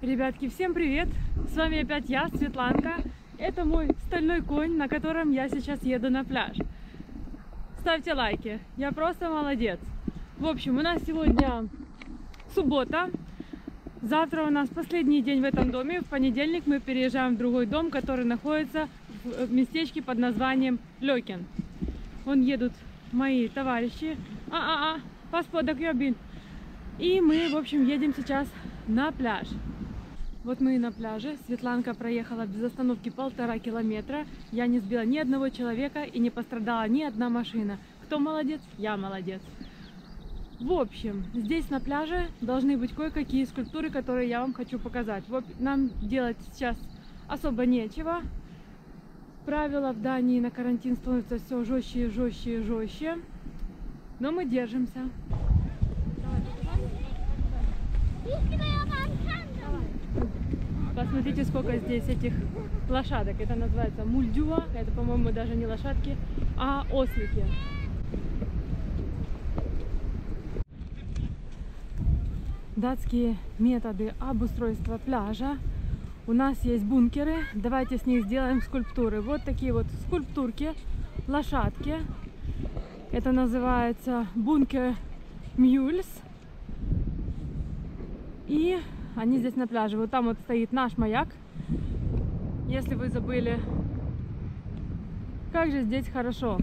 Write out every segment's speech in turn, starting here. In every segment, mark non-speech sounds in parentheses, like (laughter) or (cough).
Ребятки, всем привет! С вами опять я, Светланка. Это мой стальной конь, на котором я сейчас еду на пляж. Ставьте лайки, я просто молодец. В общем, у нас сегодня суббота. Завтра у нас последний день в этом доме. В понедельник мы переезжаем в другой дом, который находится в местечке под названием Лёкин. Вон едут мои товарищи. А-а-а, пасподок Йобин. И мы, в общем, едем сейчас на пляж. Вот мы и на пляже. Светланка проехала без остановки полтора километра. Я не сбила ни одного человека и не пострадала ни одна машина. Кто молодец? Я молодец. В общем, здесь на пляже должны быть кое-какие скульптуры, которые я вам хочу показать. Вот нам делать сейчас особо нечего. Правила в Дании на карантин становятся все жестче и жестче и жестче. Но мы держимся. Посмотрите, сколько здесь этих лошадок. Это называется мульдюа. Это, по-моему, даже не лошадки, а ослики. Датские методы обустройства пляжа. У нас есть бункеры. Давайте с них сделаем скульптуры. Вот такие вот скульптурки, лошадки. Это называется бункер Мюльс. И они здесь на пляже. Вот там вот стоит наш маяк. Если вы забыли, как же здесь хорошо.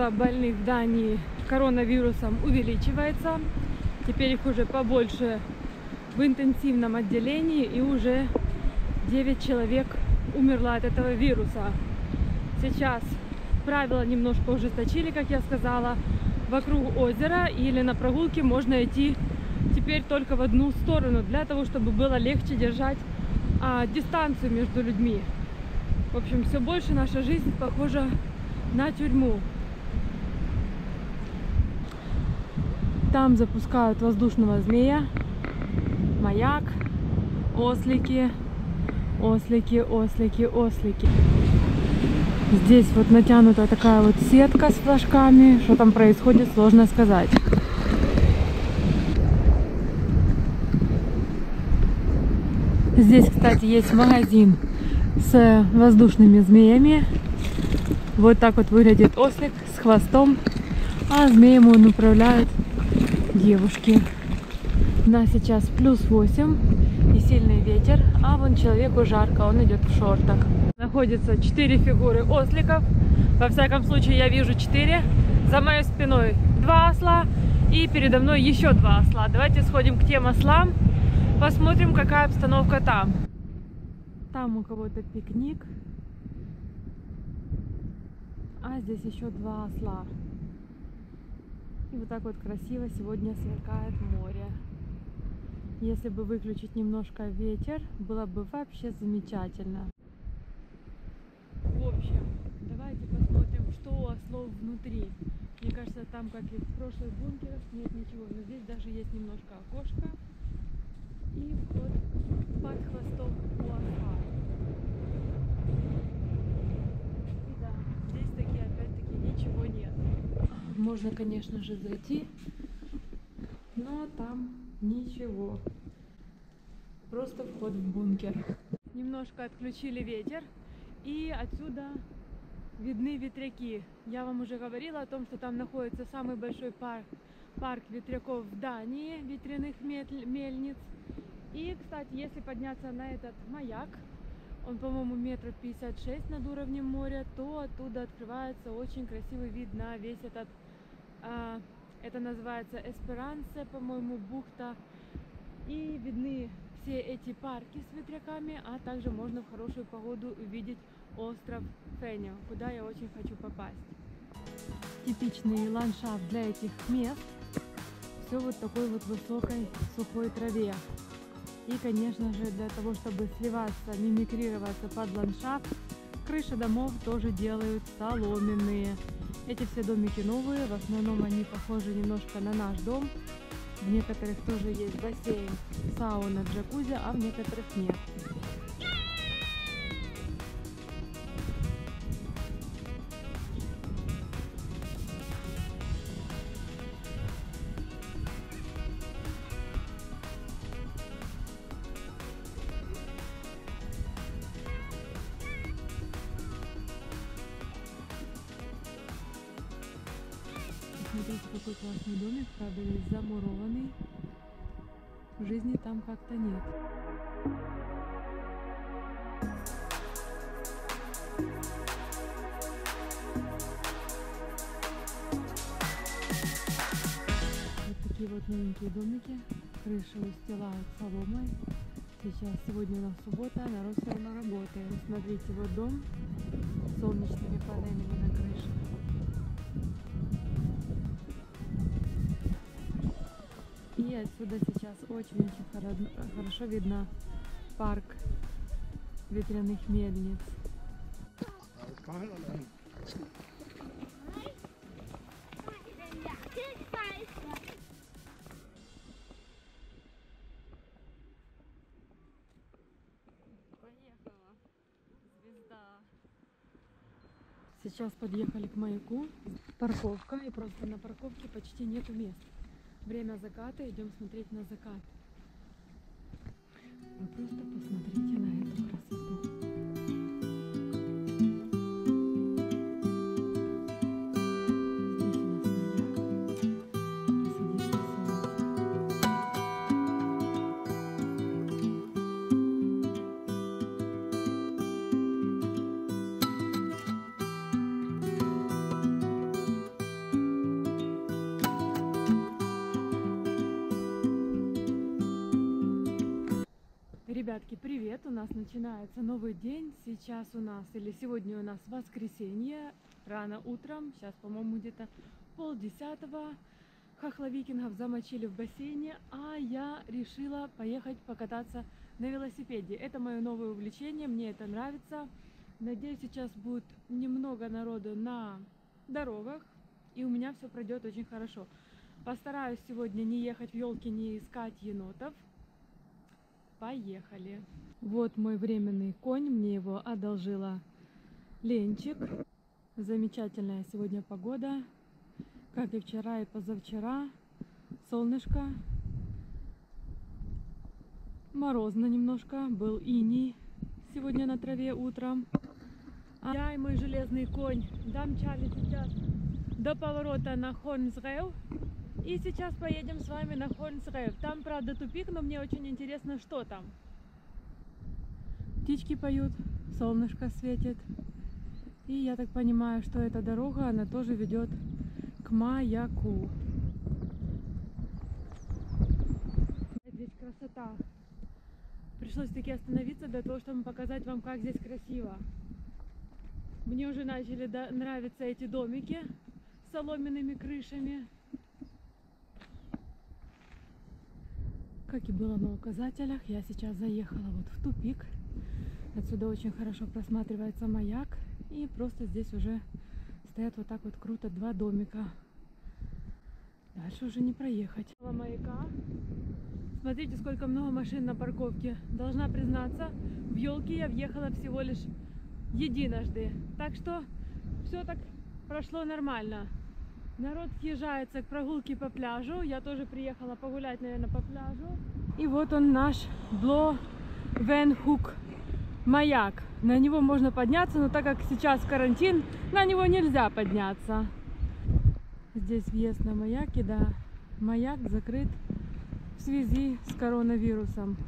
Количество больных в Дании коронавирусом увеличивается. Теперь их уже побольше в интенсивном отделении и уже 9 человек умерло от этого вируса. Сейчас правила немножко ужесточили, как я сказала. Вокруг озера или на прогулке можно идти теперь только в одну сторону, для того, чтобы было легче держать а, дистанцию между людьми. В общем, все больше наша жизнь похожа на тюрьму. Там запускают воздушного змея, маяк, ослики, ослики, ослики, ослики. Здесь вот натянута такая вот сетка с флажками. Что там происходит, сложно сказать. Здесь, кстати, есть магазин с воздушными змеями. Вот так вот выглядит ослик с хвостом, а змеем он управляет девушки. У нас сейчас плюс 8 и сильный ветер, а вон человеку жарко, он идет в шортах. Находится 4 фигуры осликов, во всяком случае я вижу 4. За моей спиной 2 осла и передо мной еще 2 осла. Давайте сходим к тем ослам, посмотрим какая обстановка там. Там у кого-то пикник, а здесь еще два осла. И вот так вот красиво сегодня сверкает море. Если бы выключить немножко ветер, было бы вообще замечательно. В общем, давайте посмотрим, что у ослов внутри. Мне кажется, там, как и в прошлых бункерах, нет ничего. Но здесь даже есть немножко окошко. И вход под хвостом у осла. ничего нет. Можно, конечно же, зайти, но там ничего. Просто вход в бункер. Немножко отключили ветер, и отсюда видны ветряки. Я вам уже говорила о том, что там находится самый большой парк, парк ветряков в Дании, ветряных мельниц. И, кстати, если подняться на этот маяк, он, по-моему, метров 56 над уровнем моря, то оттуда открывается очень красивый вид на весь этот, это называется Эсперансе, по-моему, бухта. И видны все эти парки с ветряками, а также можно в хорошую погоду увидеть остров Феня, куда я очень хочу попасть. типичный ландшафт для этих мест. Все вот такой вот высокой сухой траве. И, конечно же, для того, чтобы сливаться, мимикрироваться под ландшафт, крыши домов тоже делают соломенные. Эти все домики новые, в основном они похожи немножко на наш дом. В некоторых тоже есть бассейн, сауна, джакузи, а в некоторых нет. Смотрите, какой классный домик, правда, весь замурованный. Жизни там как-то нет. Вот такие вот новенькие домики. Крыши устилают соломой. Сейчас, сегодня у нас суббота, народ все равно работает. Смотрите, вот дом с солнечными панелями на крыше. И отсюда сейчас очень-очень хоро- хорошо видно парк ветряных мельниц. Сейчас подъехали к маяку. Парковка. И просто на парковке почти нету мест. Время заката. Идем смотреть на закат. Вы просто посмотрите Ребятки, привет! У нас начинается новый день. Сейчас у нас, или сегодня у нас воскресенье, рано утром. Сейчас, по-моему, где-то полдесятого. Хохловикингов замочили в бассейне, а я решила поехать покататься на велосипеде. Это мое новое увлечение, мне это нравится. Надеюсь, сейчас будет немного народу на дорогах, и у меня все пройдет очень хорошо. Постараюсь сегодня не ехать в елки, не искать енотов. Поехали. Вот мой временный конь, мне его одолжила Ленчик. Замечательная сегодня погода, как и вчера и позавчера. Солнышко. Морозно немножко, был иней сегодня на траве утром. А я и мой железный конь домчали сейчас до поворота на Хорнсреев. И сейчас поедем с вами на Хорнсрейв. Там, правда, тупик, но мне очень интересно, что там. Птички поют, солнышко светит. И я так понимаю, что эта дорога, она тоже ведет к маяку. Здесь красота. Пришлось таки остановиться для того, чтобы показать вам, как здесь красиво. Мне уже начали нравиться эти домики с соломенными крышами. Как и было на указателях, я сейчас заехала вот в тупик. Отсюда очень хорошо просматривается маяк. И просто здесь уже стоят вот так вот круто два домика. Дальше уже не проехать. Маяка. Смотрите, сколько много машин на парковке. Должна признаться, в елки я въехала всего лишь единожды. Так что все так прошло нормально. Народ съезжается к прогулке по пляжу. Я тоже приехала погулять, наверное, по пляжу. И вот он наш Бло Венхук маяк. На него можно подняться, но так как сейчас карантин, на него нельзя подняться. Здесь въезд на маяк, и да, маяк закрыт в связи с коронавирусом.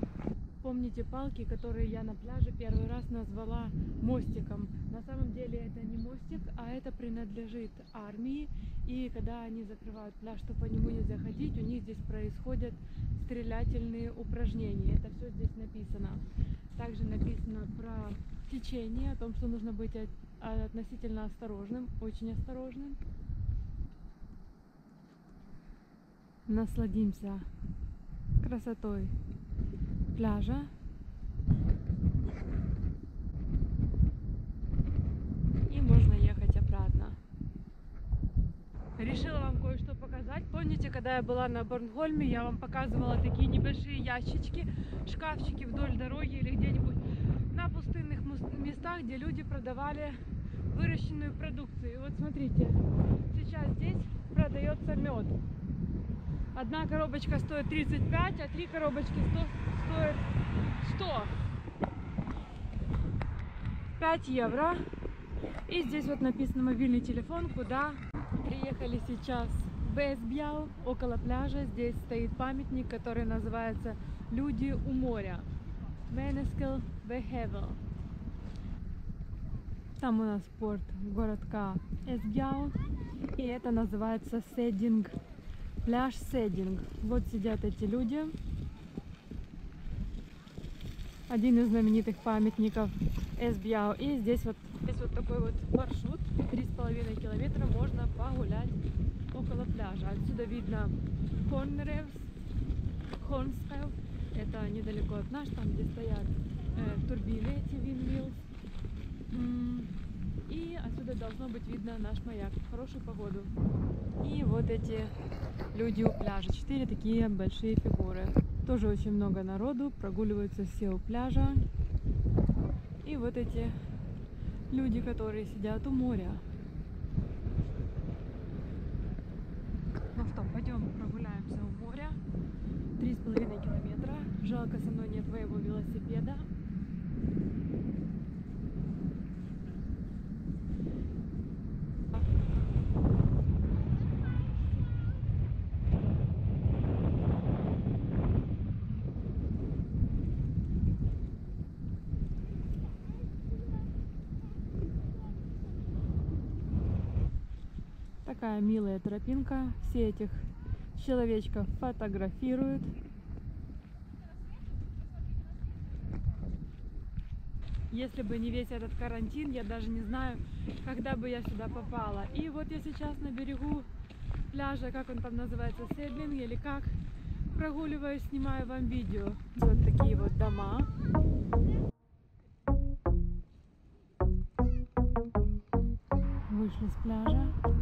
Помните палки, которые я на пляже первый раз назвала мостиком? На самом деле это не мостик, а это принадлежит армии. И когда они закрывают пляж, что по нему нельзя ходить, у них здесь происходят стрелятельные упражнения. Это все здесь написано. Также написано про течение, о том, что нужно быть относительно осторожным, очень осторожным. Насладимся красотой пляжа. И можно ехать обратно. Решила вам кое-что показать. Помните, когда я была на Борнхольме, я вам показывала такие небольшие ящички, шкафчики вдоль дороги или где-нибудь на пустынных местах, где люди продавали выращенную продукцию. И вот смотрите, сейчас здесь продается мед. Одна коробочка стоит 35, а три коробочки 100, стоят 100. 5 евро. И здесь вот написано мобильный телефон, куда приехали сейчас в Эсбьяу, около пляжа. Здесь стоит памятник, который называется «Люди у моря». Менескел Бехевел. Там у нас порт городка Эсбьяу. И это называется Сединг Пляж Сединг. Вот сидят эти люди. Один из знаменитых памятников Эсбьяу. И здесь вот, здесь вот такой вот маршрут. Три с половиной километра можно погулять около пляжа. Отсюда видно Хорнревс, Хорнсхев. Это недалеко от нас, там где стоят э, турбины, эти винмилс. И отсюда должно быть видно наш маяк в хорошую погоду. И вот эти люди у пляжа. Четыре такие большие фигуры. Тоже очень много народу, прогуливаются все у пляжа. И вот эти люди, которые сидят у моря. Ну что, пойдем прогуляемся у моря. Три с половиной километра. Жалко, со мной нет моего велосипеда. Такая милая тропинка. Все этих человечков фотографируют. Если бы не весь этот карантин, я даже не знаю, когда бы я сюда попала. И вот я сейчас на берегу пляжа, как он там называется, Седлинг или как, прогуливаюсь, снимаю вам видео. Вот такие вот дома. Вышли с пляжа.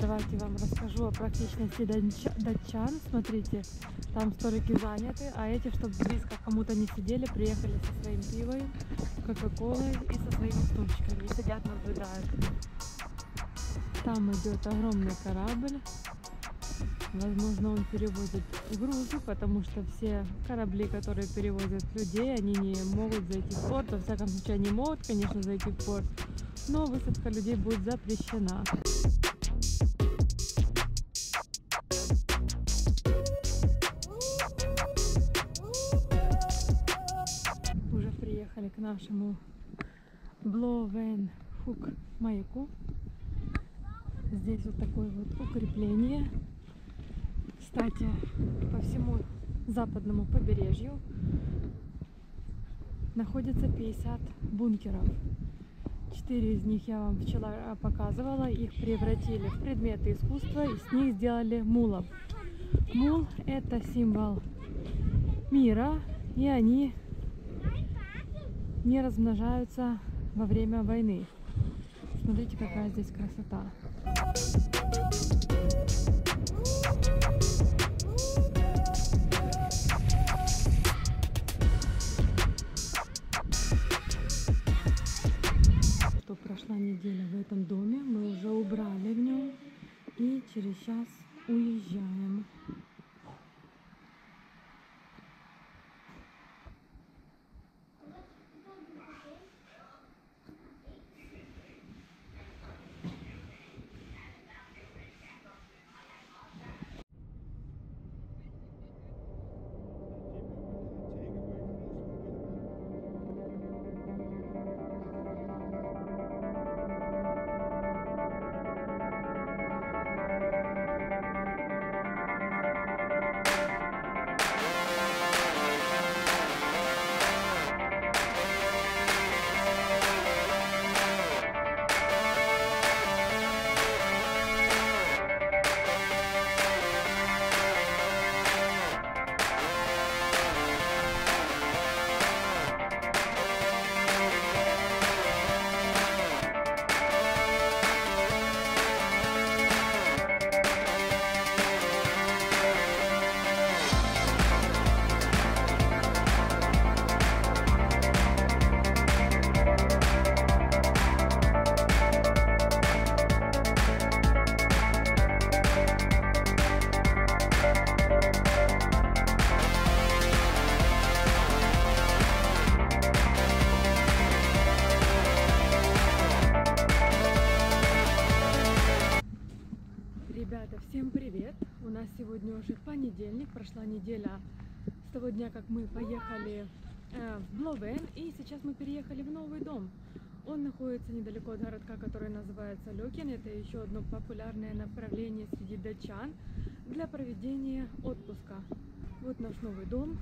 Давайте вам расскажу о практичности датчан. Смотрите, там столики заняты, а эти, чтобы близко кому-то не сидели, приехали со своим пивом, кока-колой и со своими стульчиками. И сидят, наблюдают. Там идет огромный корабль. Возможно, он перевозит грузы, потому что все корабли, которые перевозят людей, они не могут зайти в порт. Во всяком случае, они могут, конечно, зайти в порт, но высадка людей будет запрещена. Приехали к нашему Бловен Хук маяку. Здесь вот такое вот укрепление. Кстати, по всему западному побережью находится 50 бункеров. Четыре из них я вам вчера показывала. Их превратили в предметы искусства и с них сделали мулов. Мул – это символ мира, и они не размножаются во время войны. Смотрите, какая здесь красота. неделя в этом доме. Мы уже убрали в нем. И через час уезжаем. Ребята, всем привет! У нас сегодня уже понедельник, прошла неделя с того дня, как мы поехали э, в Бловен, и сейчас мы переехали в новый дом. Он находится недалеко от городка, который называется Лёкин. Это еще одно популярное направление среди датчан для проведения отпуска. Вот наш новый дом.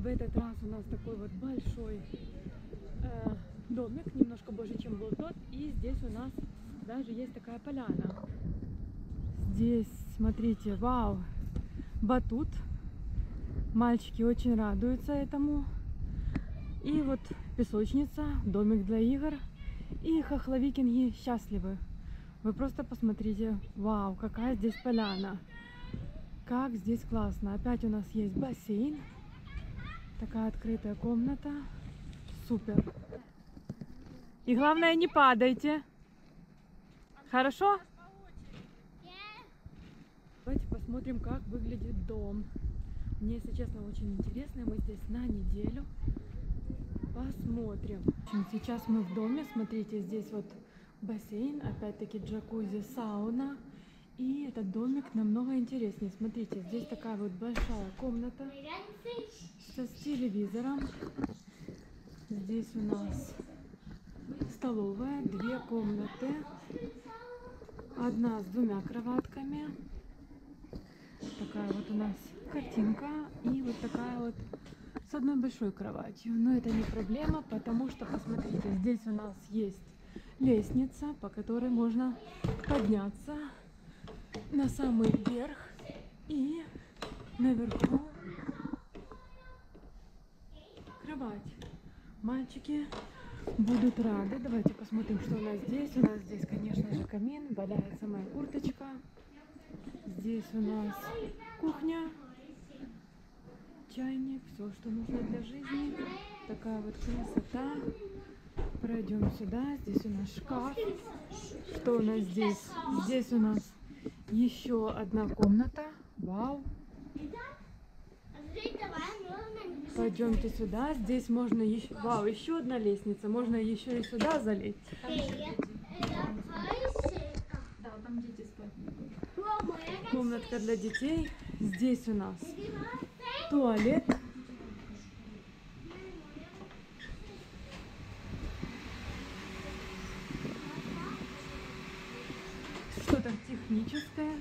В этот раз у нас такой вот большой э, домик, немножко больше, чем был тот. И здесь у нас даже есть такая поляна. Здесь, смотрите, вау, батут. Мальчики очень радуются этому. И вот песочница, домик для игр. И хохловикинги счастливы. Вы просто посмотрите, вау, какая здесь поляна. Как здесь классно. Опять у нас есть бассейн. Такая открытая комната. Супер. И главное, не падайте. Хорошо? Давайте посмотрим, как выглядит дом. Мне, если честно, очень интересно. Мы здесь на неделю. Посмотрим. Сейчас мы в доме. Смотрите, здесь вот бассейн, опять-таки джакузи, сауна. И этот домик намного интереснее. Смотрите, здесь такая вот большая комната со с телевизором. Здесь у нас столовая, две комнаты. Одна с двумя кроватками. Такая вот у нас картинка. И вот такая вот с одной большой кроватью. Но это не проблема, потому что, посмотрите, здесь у нас есть лестница, по которой можно подняться на самый верх. И наверху кровать. Мальчики будут рады. Давайте посмотрим, что у нас здесь. У нас здесь, конечно же, камин. Валяется моя курточка. Здесь у нас кухня чайник, все, что нужно для жизни. Такая вот красота. Пройдем сюда. Здесь у нас шкаф. Что у нас здесь? Здесь у нас еще одна комната. Вау. Пойдемте сюда. Здесь можно еще... Вау, еще одна лестница. Можно еще и сюда залезть. Да, там дети спать. Комнатка для детей. Здесь у нас туалет. Что-то техническое.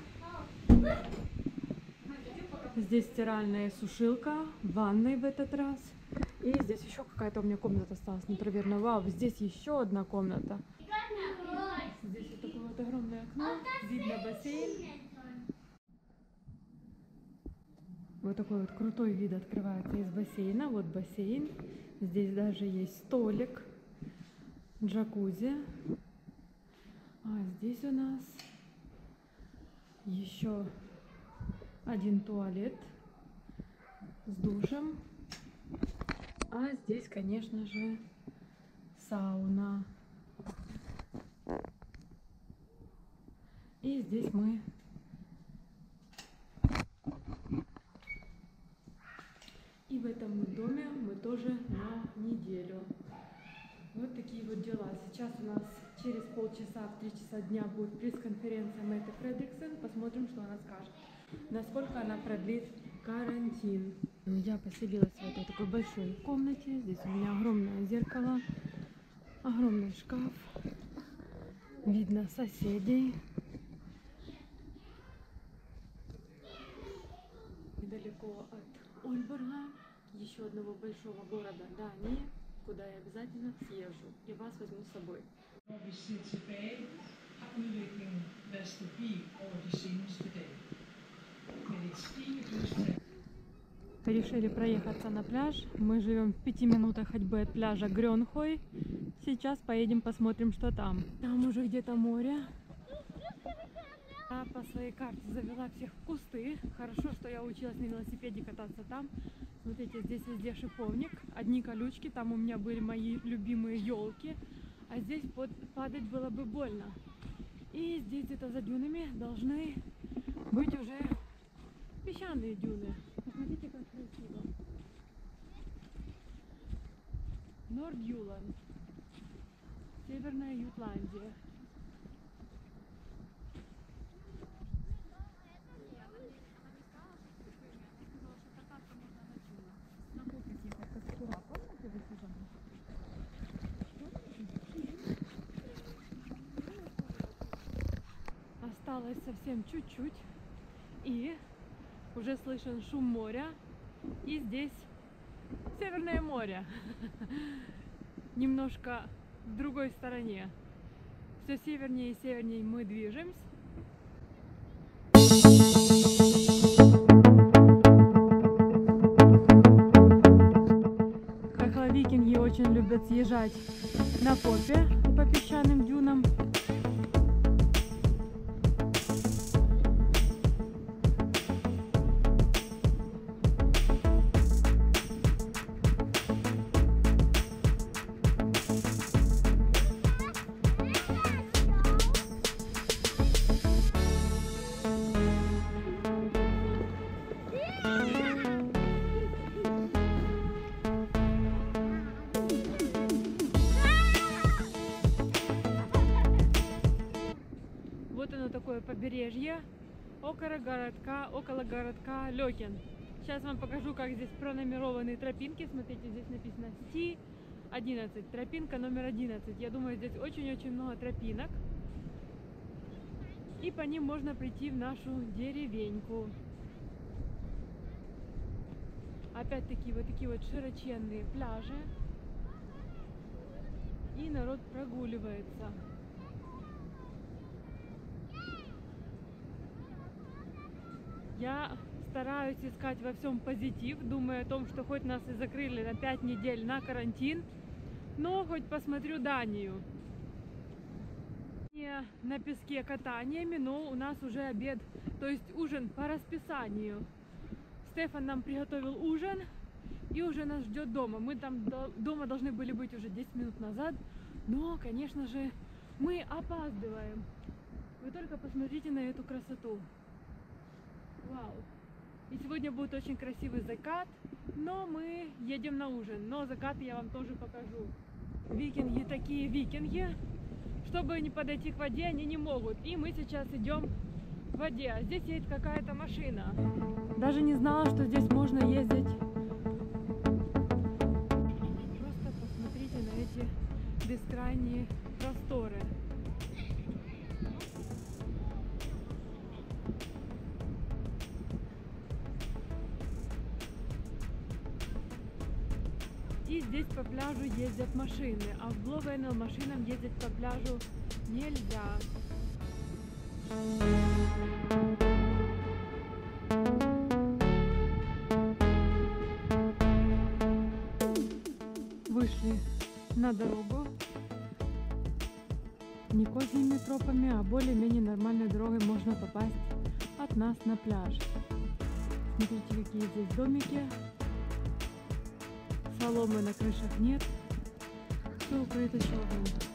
Здесь стиральная сушилка, ванной в этот раз. И здесь еще какая-то у меня комната осталась непроверенная. Вау, здесь еще одна комната. Здесь вот такое вот огромное окно, видно бассейн. Вот такой вот крутой вид открывается из бассейна. Вот бассейн. Здесь даже есть столик, джакузи. А здесь у нас еще один туалет с душем. А здесь, конечно же, сауна. И здесь мы И в этом доме мы тоже на неделю. Вот такие вот дела. Сейчас у нас через полчаса, в 3 часа дня будет пресс-конференция Мэтта Фредриксон. Посмотрим, что она скажет. Насколько она продлит карантин. Я поселилась в этой такой большой комнате. Здесь у меня огромное зеркало, огромный шкаф. Видно соседей. Недалеко от Ольборга, еще одного большого города Дании, куда я обязательно съезжу и вас возьму с собой. Решили проехаться на пляж. Мы живем в пяти минутах ходьбы от пляжа Грёнхой. Сейчас поедем посмотрим, что там. Там уже где-то море. Я по своей карте завела всех в кусты. Хорошо, что я училась на велосипеде кататься там. Смотрите, здесь везде шиповник, одни колючки. Там у меня были мои любимые елки. А здесь под- падать было бы больно. И здесь где-то за дюнами должны быть уже песчаные дюны. Посмотрите, как красиво. Норд-Юланд. Северная Ютландия. Осталось совсем чуть-чуть. И уже слышен шум моря. И здесь Северное море. (laughs) Немножко в другой стороне. Все севернее и севернее мы движемся. Хохловикинги очень любят съезжать на попе по песчаным дюнам. Вот оно такое побережье около городка, около городка Лёкин. Сейчас вам покажу, как здесь пронумерованы тропинки. Смотрите, здесь написано Си-11, тропинка номер 11. Я думаю, здесь очень-очень много тропинок. И по ним можно прийти в нашу деревеньку. Опять-таки вот такие вот широченные пляжи. И народ прогуливается. Я стараюсь искать во всем позитив, думаю о том, что хоть нас и закрыли на 5 недель на карантин, но хоть посмотрю Данию. Не на песке катаниями, но у нас уже обед, то есть ужин по расписанию. Стефан нам приготовил ужин и уже нас ждет дома. Мы там до- дома должны были быть уже 10 минут назад, но, конечно же, мы опаздываем. Вы только посмотрите на эту красоту. Вау. И сегодня будет очень красивый закат, но мы едем на ужин. Но закат я вам тоже покажу. Викинги такие викинги. Чтобы не подойти к воде, они не могут. И мы сейчас идем в воде. А здесь едет какая-то машина. Даже не знала, что здесь можно ездить. Просто посмотрите на эти бескрайние И здесь по пляжу ездят машины, а в Бловенел машинам ездить по пляжу нельзя. Вышли на дорогу. Не козьими тропами, а более-менее нормальной дорогой можно попасть от нас на пляж. Смотрите, какие здесь домики. Соломы на крышах нет. Все укрыто черным.